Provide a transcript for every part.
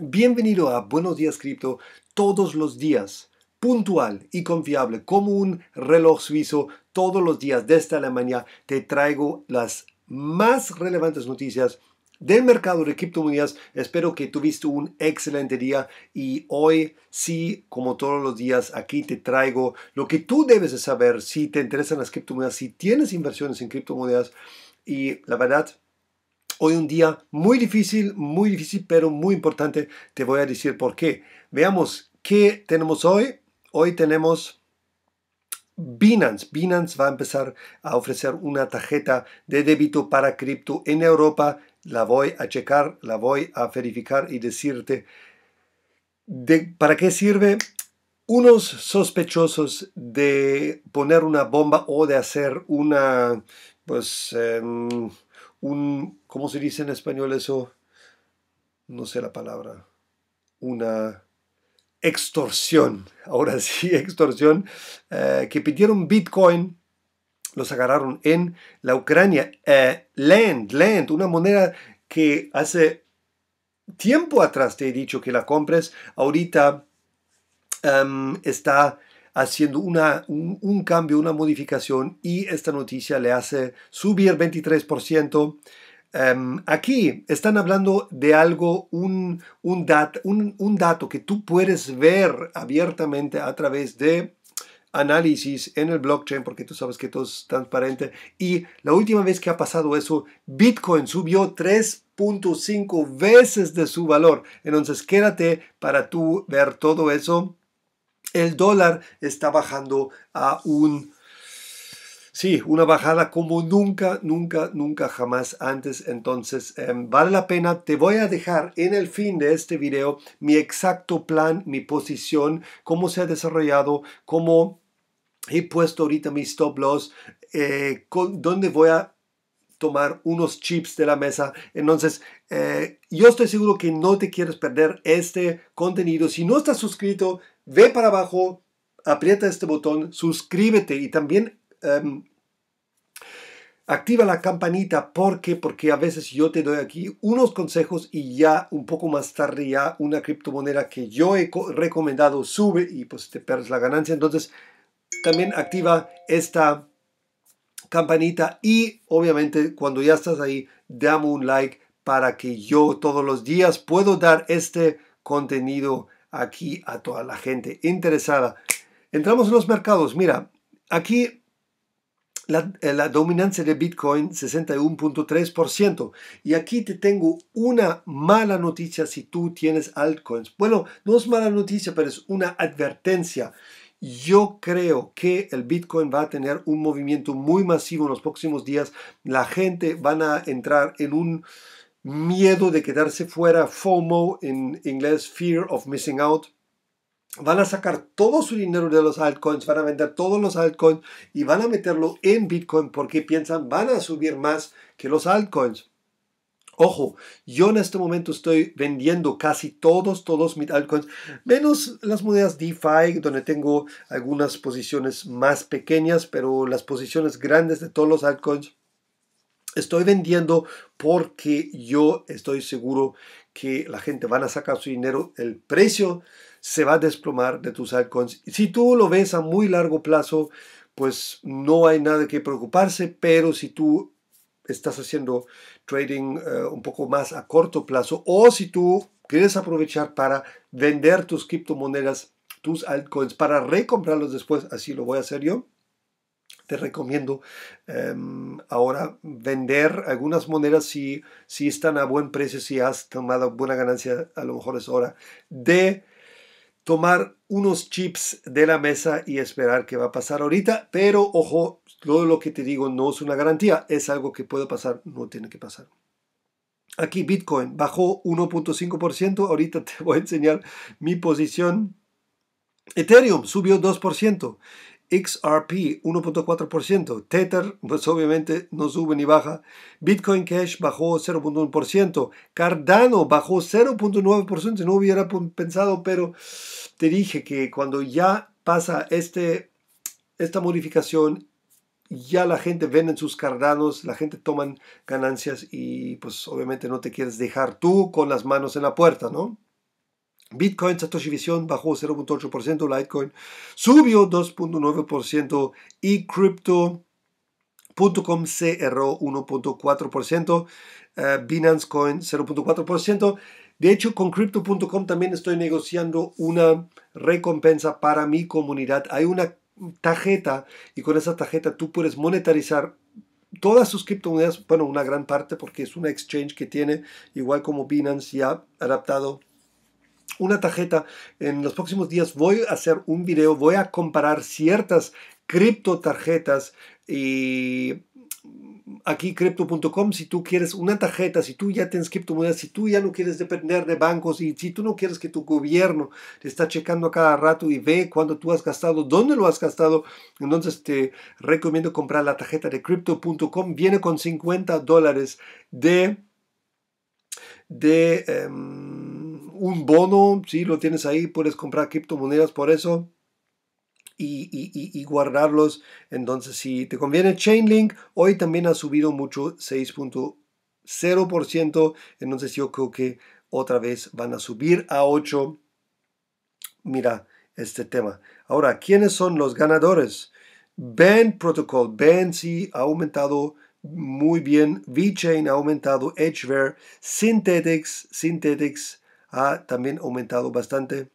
Bienvenido a Buenos Días Cripto todos los días, puntual y confiable, como un reloj suizo. Todos los días desde Alemania te traigo las más relevantes noticias del mercado de criptomonedas. Espero que tuviste un excelente día y hoy sí, como todos los días, aquí te traigo lo que tú debes de saber si te interesan las criptomonedas, si tienes inversiones en criptomonedas y la verdad Hoy un día muy difícil, muy difícil, pero muy importante. Te voy a decir por qué. Veamos qué tenemos hoy. Hoy tenemos Binance. Binance va a empezar a ofrecer una tarjeta de débito para cripto en Europa. La voy a checar, la voy a verificar y decirte de, para qué sirve. Unos sospechosos de poner una bomba o de hacer una, pues, em, un, ¿cómo se dice en español eso? No sé la palabra. Una extorsión, ahora sí, extorsión, eh, que pidieron Bitcoin, los agarraron en la Ucrania. Eh, land, land, una moneda que hace tiempo atrás te he dicho que la compres, ahorita em, está haciendo una, un, cambio, una modificación y esta noticia le hace subir 23%. Em, aquí están hablando de algo, un, un, un, dato que tú puedes ver abiertamente a través de análisis en el blockchain, porque tú sabes que todo es transparente. Y la última vez que ha pasado eso, Bitcoin subió 3.5 veces de su valor. Entonces, quédate para tú ver todo eso el dólar está bajando a un, sí, una bajada como nunca, nunca, nunca jamás antes. Entonces, em, vale la pena. Te voy a dejar en el fin de este video mi exacto plan, mi posición, cómo se ha desarrollado, cómo he puesto ahorita mi stop loss, eh, dónde voy a tomar unos chips de la mesa. Entonces, eh, yo estoy seguro que no te quieres perder este contenido. Si no estás suscrito, ve para abajo, aprieta este botón, suscríbete y también em, activa la campanita. ¿Por qué? Porque a veces yo te doy aquí unos consejos y ya un poco más tarde ya una criptomoneda que yo he recomendado sube y pues te pierdes la ganancia. Entonces, también activa esta campanita y obviamente cuando ya estás ahí, dame un like para que yo todos los días puedo dar este contenido aquí a toda la gente interesada. Entramos en los mercados. Mira, aquí la, eh, la, dominancia de Bitcoin 61.3%. Y aquí te tengo una mala noticia si tú tienes altcoins. Bueno, no es mala noticia, pero es una advertencia. Yo creo que el Bitcoin va a tener un movimiento muy masivo en los próximos días. La gente van a entrar en un miedo de quedarse fuera, FOMO en inglés, Fear of Missing Out. Van a sacar todo su dinero de los altcoins, van a vender todos los altcoins y van a meterlo en Bitcoin porque piensan van a subir más que los altcoins. Ojo, yo en este momento estoy vendiendo casi todos, todos mis altcoins, menos las monedas DeFi, donde tengo algunas posiciones más pequeñas, pero las posiciones grandes de todos los altcoins estoy vendiendo porque yo estoy seguro que la gente van a sacar su dinero, el precio se va a desplomar de tus altcoins. Si tú lo ves a muy largo plazo, pues no hay nada que preocuparse, pero si tú estás haciendo trading eh, un poco más a corto plazo o si tú quieres aprovechar para vender tus criptomonedas, tus altcoins, para recomprarlos después, así lo voy a hacer yo te recomiendo em, ahora vender algunas monedas si, si están a buen precio, si has tomado buena ganancia, a lo mejor es hora de tomar unos chips de la mesa y esperar qué va a pasar ahorita. Pero ojo, todo lo que te digo no es una garantía, es algo que puede pasar, no tiene que pasar. Aquí Bitcoin bajó 1.5%, ahorita te voy a enseñar mi posición. Ethereum subió 2%. XRP 1.4%, Tether pues obviamente no sube ni baja, Bitcoin Cash bajó 0.1%, Cardano bajó 0.9%, no hubiera pensado, pero te dije que cuando ya pasa este, esta modificación, ya la gente vende sus Cardanos, la gente toma ganancias y pues obviamente no te quieres dejar tú con las manos en la puerta, ¿no? Bitcoin Satoshi Vision bajó 0.8%, Litecoin subió 2.9% y Crypto.com cerró 1.4%, uh, Binance Coin 0.4%. De hecho, con Crypto.com también estoy negociando una recompensa para mi comunidad. Hay una tarjeta y con esa tarjeta tú puedes monetarizar todas sus criptomonedas, bueno, una gran parte porque es una exchange que tiene, igual como Binance ya adaptado una tarjeta. En los próximos días voy a hacer un video, voy a comparar ciertas cripto tarjetas y aquí crypto.com si tú quieres una tarjeta, si tú ya tienes criptomonedas, si tú ya no quieres depender de bancos y si tú no quieres que tu gobierno te está checando a cada rato y ve cuándo tú has gastado, dónde lo has gastado, entonces te recomiendo comprar la tarjeta de crypto.com. Viene con 50 dólares de, de em, un bono, si lo tienes ahí, puedes comprar criptomonedas por eso y, guardarlos. Entonces, si te conviene Chainlink, hoy también ha subido mucho, 6.0%. Entonces, yo creo que otra vez van a subir a 8. Mira este tema. Ahora, ¿quiénes son los ganadores? Band Protocol, Band sí ha aumentado muy bien, VeChain ha aumentado, Edgeware, Synthetics, Synthetics ha también aumentado bastante.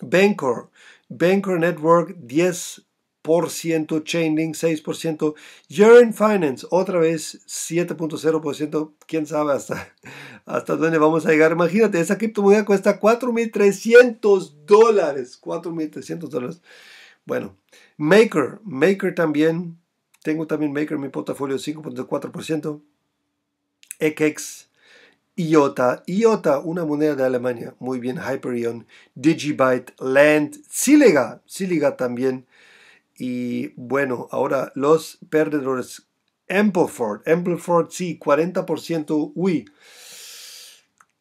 Bancor, Banker Network 10%, Chainlink 6%, Yearn Finance otra vez 7.0%, quién sabe hasta, hasta dónde vamos a llegar. Imagínate, esa criptomoneda cuesta 4.300 dólares, 4.300 dólares. Bueno, Maker, Maker también, tengo también Maker en mi portafolio 5.4%, XX IOTA, IOTA, una moneda de Alemania, muy bien, Hyperion, Digibyte, Land, Siliga, Siliga también. Y bueno, ahora los perdedores, Ampleford, Ampleford sí, 40%, uy.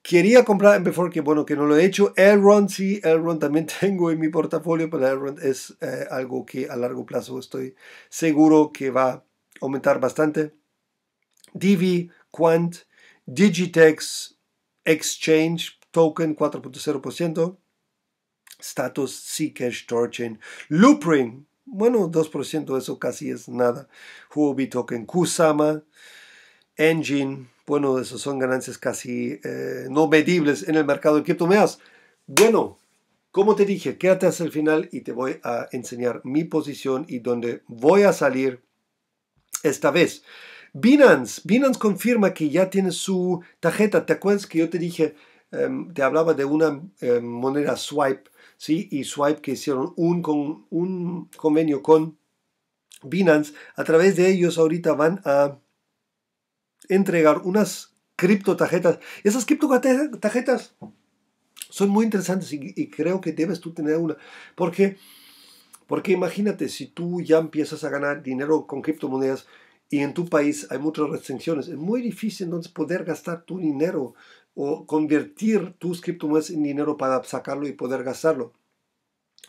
Quería comprar Ampleford, que bueno, que no lo he hecho. Elrond sí, Elrond también tengo en mi portafolio, pero Elrond es eh, algo que a largo plazo estoy seguro que va a aumentar bastante. Divi, Quant, Digitex Exchange Token 4.0%. Status Zcash Torchain. Loopring. Bueno, 2%, eso casi es nada. Huobi Token Kusama. Engine. Bueno, esos son ganancias casi eh, no medibles en el mercado de criptomonedas. Bueno, como te dije, quédate hasta el final y te voy a enseñar mi posición y dónde voy a salir esta vez. Binance, Binance confirma que ya tiene su tarjeta. ¿Te acuerdas que yo te dije, em, te hablaba de una em, moneda Swipe, ¿sí? Y Swipe que hicieron un, con, un convenio con Binance. A través de ellos ahorita van a entregar unas cripto tarjetas. Esas cripto tarjetas son muy interesantes y, y, creo que debes tú tener una. Porque, porque imagínate, si tú ya empiezas a ganar dinero con criptomonedas, y en tu país hay muchas restricciones, es muy difícil entonces poder gastar tu dinero o convertir tus criptomonedas en dinero para sacarlo y poder gastarlo.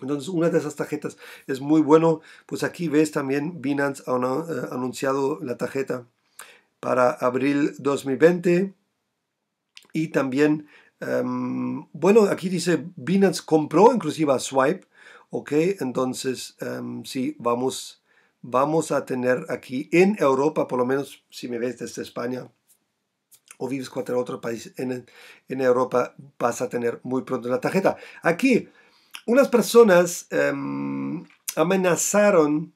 Entonces, una de esas tarjetas es muy bueno. Pues aquí ves también Binance ha eh, anunciado la tarjeta para abril 2020. Y también, em, bueno, aquí dice Binance compró inclusive a Swipe. Ok, entonces, um, sí, vamos vamos a tener aquí en Europa, por lo menos si me ves desde España o vives en cualquier otro país en, Europa, vas a tener muy pronto la tarjeta. Aquí, unas personas em, amenazaron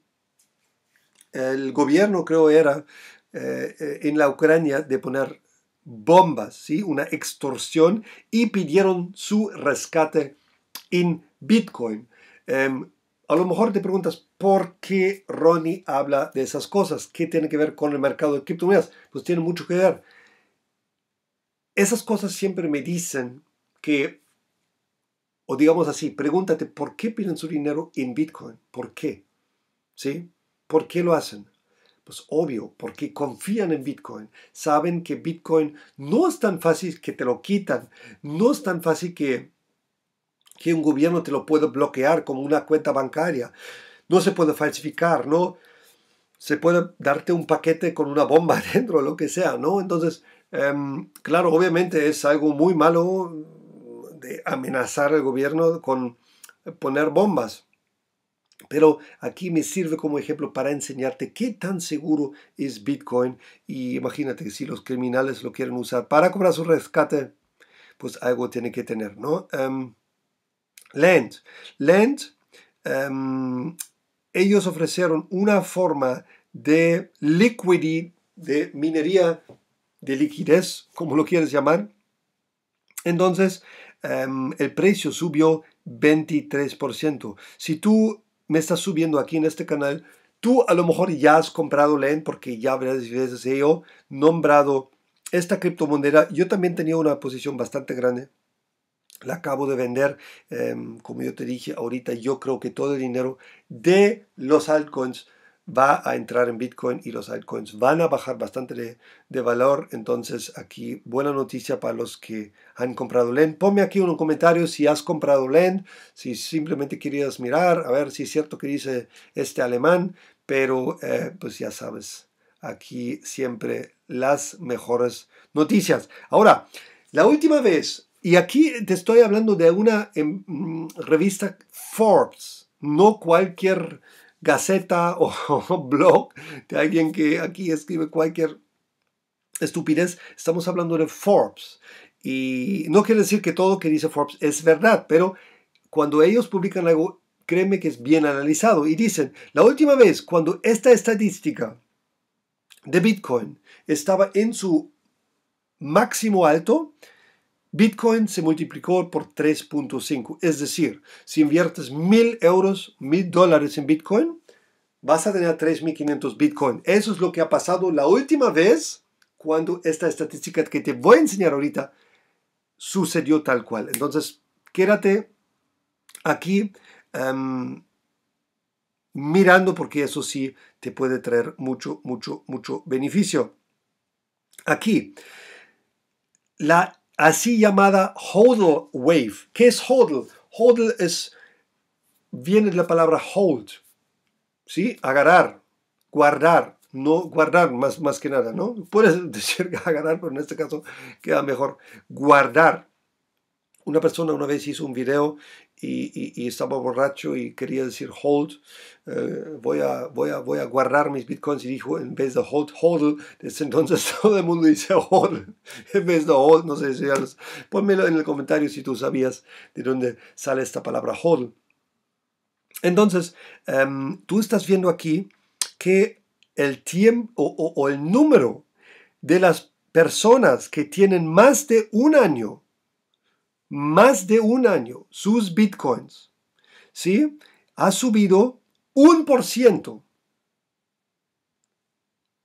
el gobierno, creo era, eh, eh, en la Ucrania de poner bombas, ¿sí? una extorsión, y pidieron su rescate en Bitcoin. Em, a lo mejor te preguntas, ¿por qué Ronnie habla de esas cosas? ¿Qué tiene que ver con el mercado de criptomonedas? Pues tiene mucho que ver. Esas cosas siempre me dicen que, o digamos así, pregúntate, ¿por qué piden su dinero en Bitcoin? ¿Por qué? ¿Sí? ¿Por qué lo hacen? Pues obvio, porque confían en Bitcoin. Saben que Bitcoin no es tan fácil que te lo quitan. No es tan fácil que que un gobierno te lo puede bloquear como una cuenta bancaria. No se puede falsificar, ¿no? Se puede darte un paquete con una bomba dentro, lo que sea, ¿no? Entonces, em, claro, obviamente es algo muy malo. de amenazar al gobierno con poner bombas. Pero aquí me sirve como ejemplo para enseñarte qué tan seguro es Bitcoin. Y imagínate si los criminales lo quieren usar para cobrar su rescate, pues algo tiene que tener, ¿no? Um, Land. Land, em, ellos ofrecieron una forma de liquidity, de minería de liquidez, como lo quieres llamar. Entonces, em, el precio subió 23%. Si tú me estás subiendo aquí en este canal, tú a lo mejor ya has comprado LEND porque ya varias veces he yo nombrado esta criptomoneda. Yo también tenía una posición bastante grande. La acabo de vender, em, como yo te dije ahorita, yo creo que todo el dinero de los altcoins va a entrar en Bitcoin y los altcoins van a bajar bastante de, valor. Entonces aquí buena noticia para los que han comprado LEND. Ponme aquí un comentario si has comprado LEND, si simplemente querías mirar, a ver si es cierto que dice este alemán, pero eh, pues ya sabes, aquí siempre las mejores noticias. Ahora, la última vez, y aquí te estoy hablando de una em, mm, revista Forbes, no cualquier gaceta o, blog de alguien que aquí escribe cualquier estupidez. Estamos hablando de Forbes. Y no quiere decir que todo que dice Forbes es verdad, pero cuando ellos publican algo, créeme que es bien analizado. Y dicen, la última vez cuando esta estadística de Bitcoin estaba en su máximo alto, Bitcoin se multiplicó por 3.5. Es decir, si inviertes mil euros, mil dólares en Bitcoin, vas a tener 3.500 Bitcoin. Eso es lo que ha pasado la última vez cuando esta estadística que te voy a enseñar ahorita sucedió tal cual. Entonces, quédate aquí em, mirando porque eso sí te puede traer mucho, mucho, mucho beneficio. Aquí, la así llamada hodl wave. ¿Qué es hodl? Hodl es, viene de la palabra hold, ¿sí? Agarrar, guardar, no guardar más, más que nada, ¿no? Puedes decir agarrar, pero en este caso queda mejor guardar. Una persona una vez hizo un video y, estaba borracho y quería decir hold, eh, voy, a, voy, a, voy a guardar mis bitcoins y dijo en vez de hold, hold, desde entonces todo el mundo dice hold, en vez de hold, no sé si ya los, ponmelo en el comentario si tú sabías de dónde sale esta palabra hold. Entonces, em, tú estás viendo aquí que el tiempo o el número de las personas que tienen más de un año más de un año sus bitcoins, ¿sí? Ha subido un por ciento.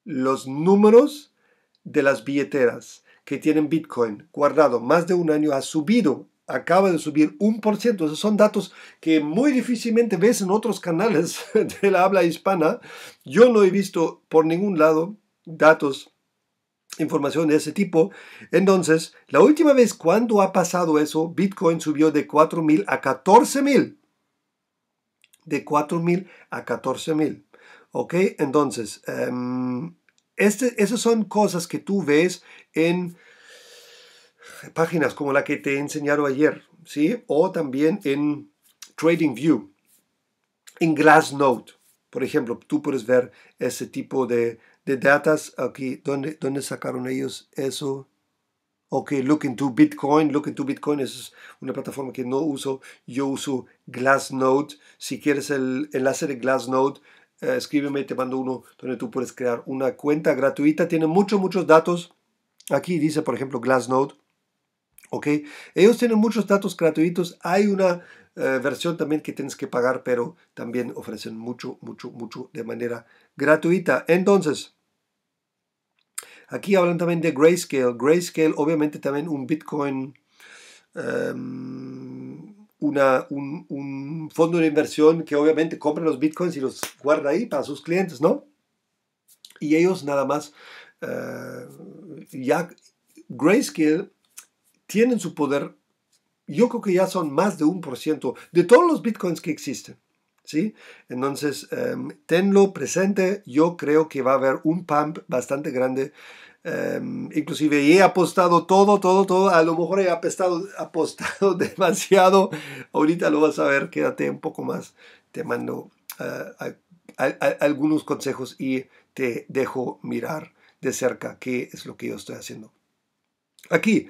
Los números de las billeteras que tienen bitcoin guardado más de un año ha subido, acaba de subir un por ciento. Esos son datos que muy difícilmente ves en otros canales de la habla hispana. Yo no he visto por ningún lado datos información de ese tipo. Entonces, la última vez cuando ha pasado eso, Bitcoin subió de 4.000 a 14.000. De 4.000 a 14.000. ¿Ok? Entonces, um, este, esas son cosas que tú ves en páginas como la que te enseñaron ayer, ¿sí? O también en TradingView, en Glassnode. Por ejemplo, tú puedes ver ese tipo de, de datas aquí, ¿dónde, ¿dónde sacaron ellos eso? Ok, Look into Bitcoin. Look into Bitcoin es una plataforma que no uso. Yo uso Glassnode. Si quieres el enlace de Glassnode, eh, escríbeme, te mando uno donde tú puedes crear una cuenta gratuita. Tiene muchos, muchos datos. Aquí dice, por ejemplo, Glassnode. Ok, ellos tienen muchos datos gratuitos. Hay una eh, versión también que tienes que pagar, pero también ofrecen mucho, mucho, mucho de manera gratuita. Entonces, aquí hablan también de Grayscale. Grayscale, obviamente también un Bitcoin, em, una, un, fondo de inversión que obviamente compra los Bitcoins y los guarda ahí para sus clientes, ¿no? Y ellos nada más, eh, ya Grayscale tienen su poder yo creo que ya son más de un por ciento de todos los bitcoins que existen. ¿sí? Entonces, em, tenlo presente. Yo creo que va a haber un pump bastante grande Em, inclusive he apostado todo, todo, todo. A lo mejor he apostado, apostado demasiado. Ahorita lo vas a ver, quédate un poco más. Te mando eh, algunos consejos y te dejo mirar de cerca qué es lo que yo estoy haciendo. Aquí,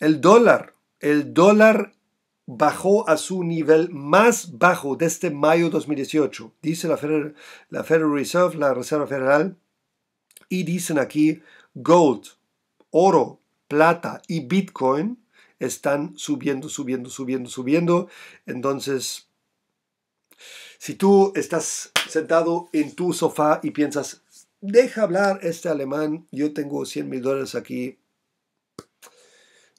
el dólar. El dólar bajó a su nivel más bajo desde mayo 2018, dice la Federal, la Federal Reserve, la Reserva Federal, y dicen aquí gold, oro, plata y bitcoin están subiendo, subiendo, subiendo, subiendo. Entonces, si tú estás sentado en tu sofá y piensas, deja hablar este alemán, yo tengo 100 mil dólares aquí,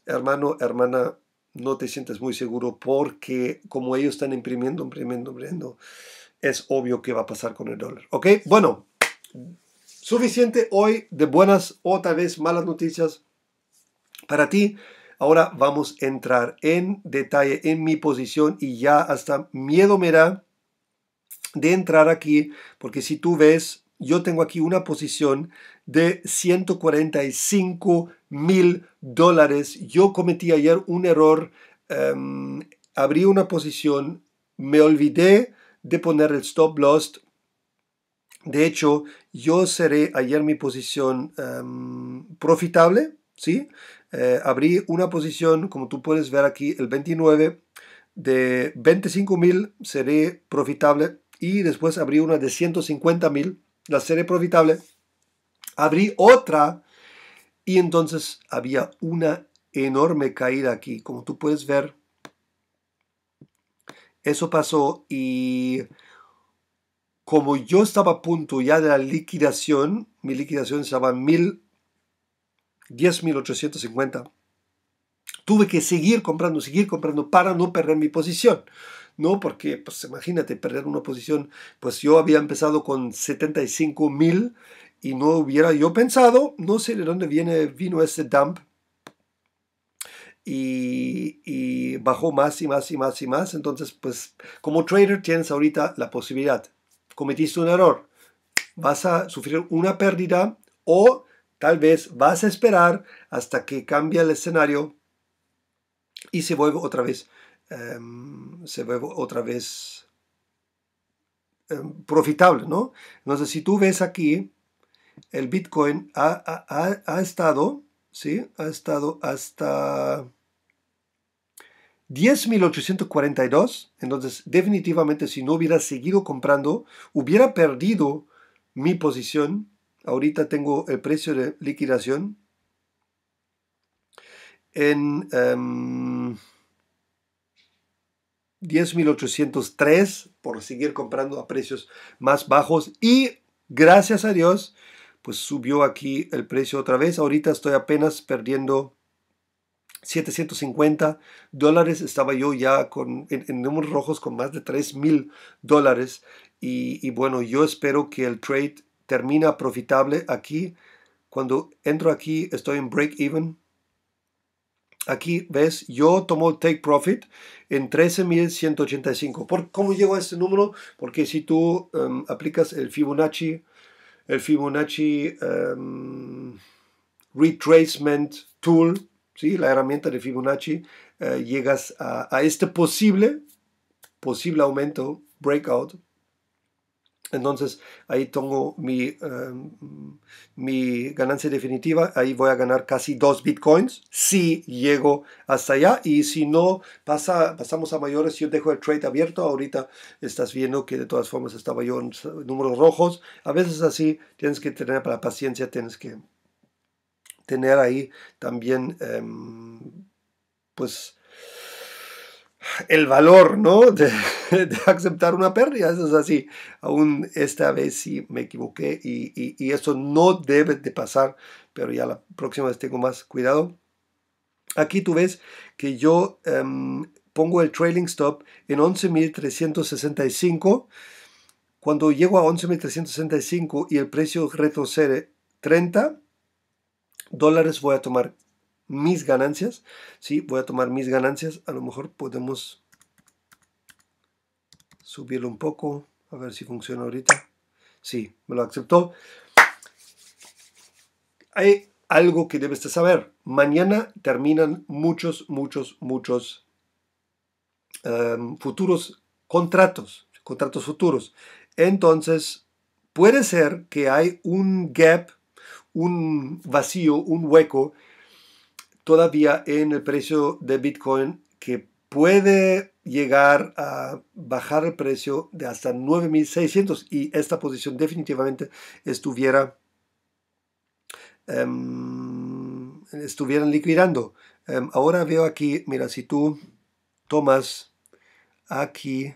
hermano, hermana, no te sientes muy seguro porque como ellos están imprimiendo, imprimiendo, imprimiendo, es obvio que va a pasar con el dólar. ¿Ok? Bueno, suficiente hoy de buenas o tal vez malas noticias para ti. Ahora vamos a entrar en detalle en mi posición y ya hasta miedo me da de entrar aquí porque si tú ves, yo tengo aquí una posición de 145 mil dólares. Yo cometí ayer un error, em, abrí una posición, me olvidé de poner el stop loss de hecho, yo seré ayer mi posición em, profitable, ¿sí? Eh, abrí una posición, como tú puedes ver aquí, el 29 de 25 mil, seré profitable. Y después abrí una de 150 mil, la seré profitable. Abrí otra y entonces había una enorme caída aquí, como tú puedes ver. Eso pasó y como yo estaba a punto ya de la liquidación, mi liquidación estaba en 10.850, tuve que seguir comprando, seguir comprando para no perder mi posición. ¿No? Porque, pues imagínate, perder una posición, pues yo había empezado con 75 mil y no hubiera yo pensado, no sé de dónde viene, vino ese dump y, bajó más y más y más y más. Entonces, pues como trader tienes ahorita la posibilidad cometiste un error, vas a sufrir una pérdida o tal vez vas a esperar hasta que cambie el escenario y se vuelve otra vez, em, se vuelve otra vez em, profitable, ¿no? Entonces, si tú ves aquí, el Bitcoin ha, ha estado, ¿sí? Ha estado hasta 10.842, entonces definitivamente si no hubiera seguido comprando, hubiera perdido mi posición. Ahorita tengo el precio de liquidación en 10.803 em, por seguir comprando a precios más bajos y gracias a Dios pues subió aquí el precio otra vez. Ahorita estoy apenas perdiendo 750 dólares, estaba yo ya con, en, números rojos con más de 3 mil dólares. Y, bueno, yo espero que el trade termina profitable aquí. Cuando entro aquí, estoy en break even. Aquí ves, yo tomo take profit en 13.185. ¿Por cómo llego a este número? Porque si tú em, aplicas el Fibonacci, el Fibonacci em, Retracement Tool, ¿sí? la herramienta de Fibonacci, eh, llegas a, este posible, posible aumento, breakout. Entonces ahí tengo mi, em, mi ganancia definitiva. Ahí voy a ganar casi dos bitcoins si llego hasta allá. Y si no pasa, pasamos a mayores, yo dejo el trade abierto. Ahorita estás viendo que de todas formas estaba yo en números rojos. A veces así tienes que tener para paciencia, tienes que tener ahí también, em, pues, el valor, ¿no? De, aceptar una pérdida. Eso es así. Aún esta vez sí me equivoqué y, eso no debe de pasar, pero ya la próxima vez tengo más cuidado. Aquí tú ves que yo em, pongo el trailing stop en 11.365. Cuando llego a 11.365 y el precio retrocede 30, dólares voy a tomar mis ganancias. Sí, voy a tomar mis ganancias. A lo mejor podemos subirlo un poco. A ver si funciona ahorita. Sí, me lo aceptó. algo que debes de saber. Mañana terminan muchos, muchos, muchos em, futuros contratos, contratos futuros. Entonces, puede ser que hay un gap, un vacío, un hueco todavía en el precio de Bitcoin que puede llegar a bajar el precio de hasta 9.600 y esta posición definitivamente estuviera um, liquidando. Em, ahora veo aquí, mira, si tú tomas aquí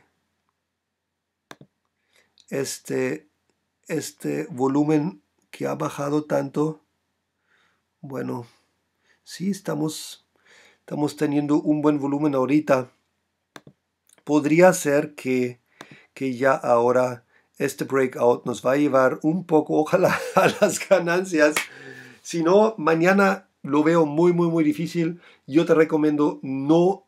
este, este volumen que ha bajado tanto, bueno, sí estamos Estamos teniendo un buen volumen ahorita. Podría ser que, que ya ahora este breakout nos va a llevar un poco, ojalá, a las ganancias. Si no, mañana lo veo muy, muy, muy difícil. Yo te recomiendo no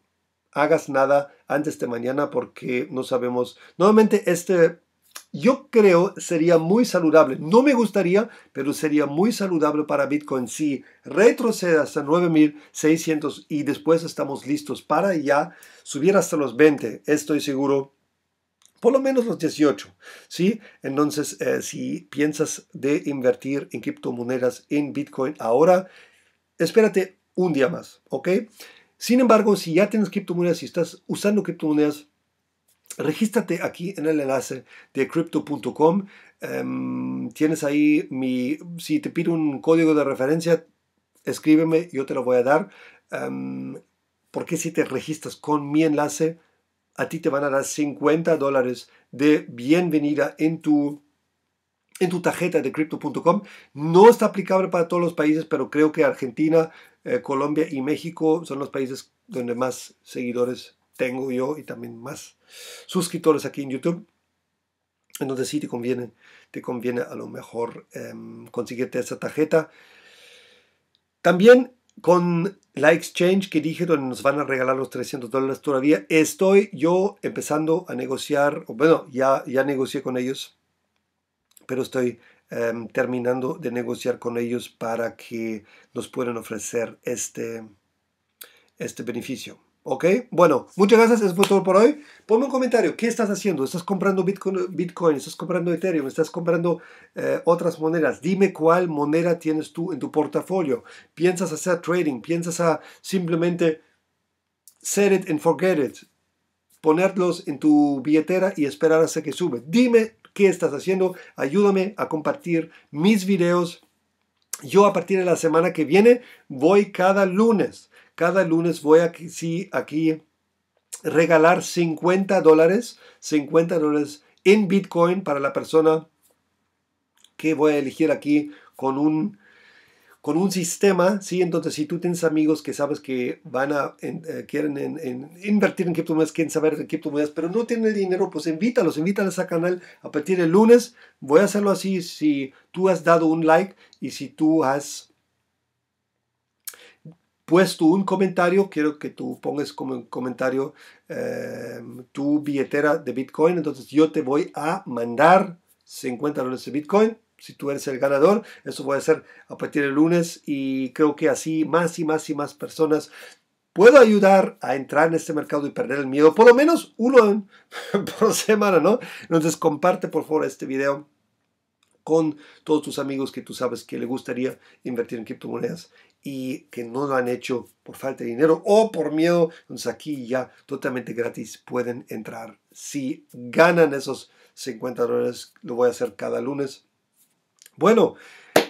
hagas nada antes de mañana porque no sabemos. Nuevamente, este yo creo sería muy saludable. No me gustaría, pero sería muy saludable para Bitcoin si retrocede hasta 9600 y después estamos listos para ya subir hasta los 20. Estoy seguro. Por lo menos los 18, ¿sí? Entonces, eh, si piensas de invertir en criptomonedas en Bitcoin ahora, espérate un día más, ¿ok? Sin embargo, si ya tienes criptomonedas, y estás usando criptomonedas, regístrate aquí en el enlace de crypto.com. Em, tienes ahí mi, si te pido un código de referencia, escríbeme, yo te lo voy a dar. Um, porque si te registras con mi enlace, a ti te van a dar 50 dólares de bienvenida en tu, en tu tarjeta de crypto.com. No está aplicable para todos los países, pero creo que Argentina, eh, Colombia y México son los países donde más seguidores tengo yo y también más suscriptores aquí en YouTube. Entonces sí te conviene, te conviene a lo mejor conseguirte esa tarjeta. También con la exchange que dije donde nos van a regalar los 300 dólares todavía, estoy yo empezando a negociar, o bueno, ya, ya negocié con ellos, pero estoy em, terminando de negociar con ellos para que nos puedan ofrecer este, este beneficio. ¿Ok? Bueno, muchas gracias. Eso todo por hoy. Ponme un comentario. ¿Qué estás haciendo? ¿Estás comprando Bitcoin? ¿Estás comprando Ethereum? ¿Estás comprando eh, otras monedas? Dime cuál moneda tienes tú en tu portafolio. ¿Piensas hacer trading? ¿Piensas simplemente set it and forget it? Ponerlos en tu billetera y esperar hasta que sube. Dime qué estás haciendo. Ayúdame a compartir mis videos. Yo a partir de la semana que viene voy cada lunes cada lunes voy aquí, sí, aquí regalar 50 dólares, 50 dólares en Bitcoin para la persona que voy a elegir aquí con un, con un sistema, ¿sí? Entonces, si tú tienes amigos que sabes que van a, eh, quieren invertir en criptomonedas, quieren saber de criptomonedas, pero no tienen el dinero, pues invítalos, invítalos a canal a partir del lunes. Voy a hacerlo así si tú has dado un like y si tú has puesto un comentario, quiero que tú pongas como comentario eh, tu billetera de Bitcoin, entonces yo te voy a mandar 50 dólares de Bitcoin. Si tú eres el ganador, eso voy a hacer a partir del lunes y creo que así más y más y más personas puedo ayudar a entrar en este mercado y perder el miedo, por lo menos uno por semana, ¿no? Entonces comparte por favor este video con todos tus amigos que tú sabes que le gustaría invertir en criptomonedas que no lo han hecho por falta de dinero o por miedo. Entonces aquí ya totalmente gratis pueden entrar. Si ganan esos 50 dólares, lo voy a hacer cada lunes. Bueno,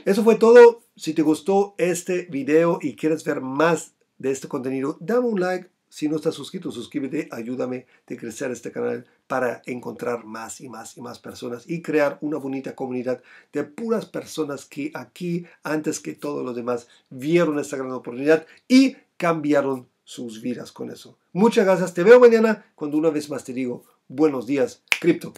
eso fue todo. Si te gustó este video y quieres ver más de este contenido, dame un like si no estás suscrito, suscríbete, ayúdame a crecer este canal para encontrar más y más y más personas y crear una bonita comunidad de puras personas que aquí, antes que todos los demás, vieron esta gran oportunidad y cambiaron sus vidas con eso. Muchas gracias, te veo mañana cuando una vez más te digo buenos días, cripto.